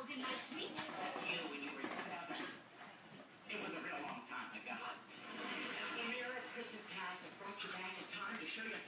held in my suite. That's you when you were seven. It was a real long time ago. As the mirror of Christmas past, I brought you back in time to show you